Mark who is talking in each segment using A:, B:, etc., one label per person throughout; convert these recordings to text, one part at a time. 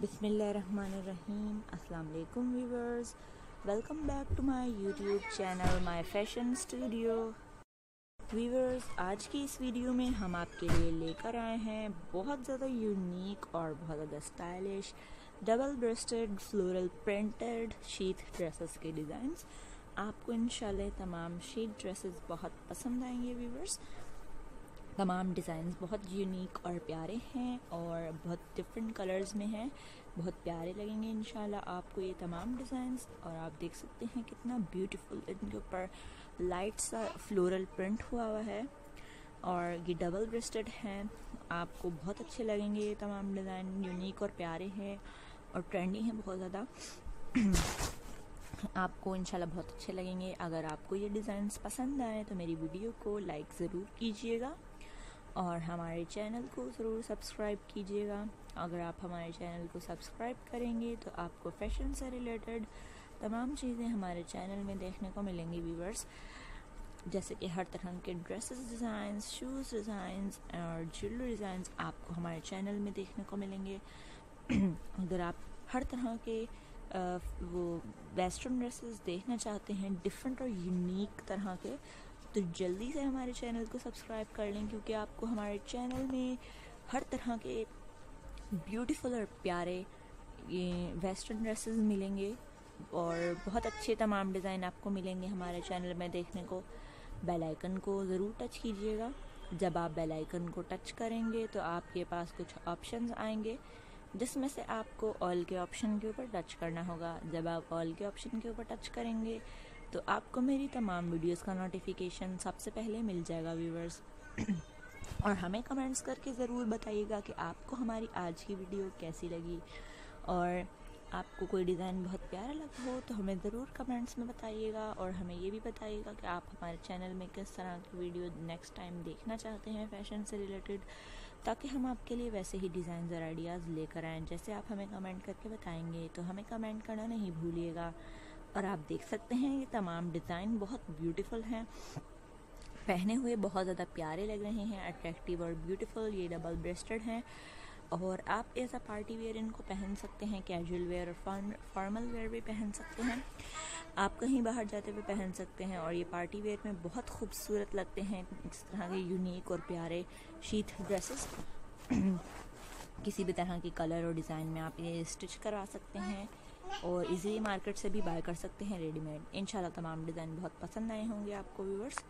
A: बिसमीम वालेकुम viewers. Welcome back to my YouTube channel, my fashion studio. Viewers, आज की इस वीडियो में हम आपके लिए लेकर आए हैं बहुत ज़्यादा यूनिक और बहुत ज़्यादा stylish double breasted floral printed sheet dresses के डिज़ाइंस आपको इंशाल्लाह तमाम शीट ड्रेसेस बहुत पसंद आएँगे व्यूवर्स। तमाम डिज़ाइन बहुत यूनिक और प्यारे हैं और बहुत डिफरेंट कलर्स में हैं। बहुत प्यारे लगेंगे इन आपको ये तमाम डिज़ाइंस और आप देख सकते हैं कितना ब्यूटीफुल इनके ऊपर लाइट सा फ्लोरल प्रिंट हुआ हुआ है और ये डबल ब्रेस्टेड हैं। आपको बहुत अच्छे लगेंगे ये तमाम डिज़ाइन। यूनिक और प्यारे हैं और ट्रेंडी हैं बहुत ज़्यादा। आपको इंशाल्लाह बहुत अच्छे लगेंगे। अगर आपको ये डिज़ाइंस पसंद आए तो मेरी वीडियो को लाइक ज़रूर कीजिएगा। और हमारे चैनल को ज़रूर सब्सक्राइब कीजिएगा। अगर आप हमारे चैनल को सब्सक्राइब करेंगे तो आपको फ़ैशन से रिलेटेड तमाम चीज़ें हमारे चैनल में देखने को मिलेंगी, व्यूवर्स। जैसे कि हर तरह के ड्रेसेस डिज़ाइंस, शूज़ डिज़ाइंस और ज्वेलरी डिज़ाइंस आपको हमारे चैनल में देखने को मिलेंगे। अगर आप हर तरह के वो वेस्टर्न ड्रेसेस देखना चाहते हैं, डिफरेंट और यूनिक तरह के तो जल्दी से हमारे चैनल को सब्सक्राइब कर लें, क्योंकि आपको हमारे चैनल में हर तरह के ब्यूटीफुल और प्यारे ये वेस्टर्न ड्रेसेस मिलेंगे, और बहुत अच्छे तमाम डिज़ाइन आपको मिलेंगे हमारे चैनल में देखने को। बेल आइकन को ज़रूर टच कीजिएगा। जब आप बेल आइकन को टच करेंगे तो आपके पास कुछ ऑप्शंस आएँगे, जिसमें से आपको ऑल के ऑप्शन के ऊपर टच करना होगा। जब आप ऑल के ऑप्शन के ऊपर टच करेंगे तो आपको मेरी तमाम वीडियोस का नोटिफिकेशन सबसे पहले मिल जाएगा व्यूवर्स और हमें कमेंट्स करके ज़रूर बताइएगा कि आपको हमारी आज की वीडियो कैसी लगी। और आपको कोई डिज़ाइन बहुत प्यारा लगा हो तो हमें ज़रूर कमेंट्स में बताइएगा और हमें ये भी बताइएगा कि आप हमारे चैनल में किस तरह की वीडियो नेक्स्ट टाइम देखना चाहते हैं फ़ैशन से रिलेटेड ताकि हम आपके लिए वैसे ही डिज़ाइन और आइडियाज़ लेकर आएँ। जैसे आप हमें कमेंट करके बताएँगे तो हमें कमेंट करना नहीं भूलिएगा। और आप देख सकते हैं, ये तमाम डिज़ाइन बहुत ब्यूटीफुल हैं। पहने हुए बहुत ज़्यादा प्यारे लग रहे हैं, अट्रैक्टिव और ब्यूटीफुल, ये डबल ब्रेस्टेड हैं। और आप एज अ पार्टी वेयर इनको पहन सकते हैं, कैजुअल वेयर और फॉर्मल वेयर भी पहन सकते हैं। आप कहीं बाहर जाते हुए पहन सकते हैं और ये पार्टी वेयर में बहुत खूबसूरत लगते हैं, इस तरह के यूनिक और प्यारे शीत ड्रेसेस। किसी भी तरह के कलर और डिज़ाइन में आप ये स्टिच करवा सकते हैं। और इजीली मार्केट से भी बाय कर सकते हैं रेडीमेड इन तमाम डिज़ाइन बहुत पसंद आए होंगे आपको व्यूवर्स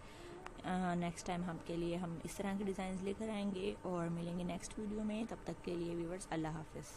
A: नेक्स्ट टाइम आपके लिए हम इस तरह के डिज़ाइन लेकर आएँगे और मिलेंगे नेक्स्ट वीडियो में। तब तक के लिए व्यूवर्स अल्लाह हाफिज़।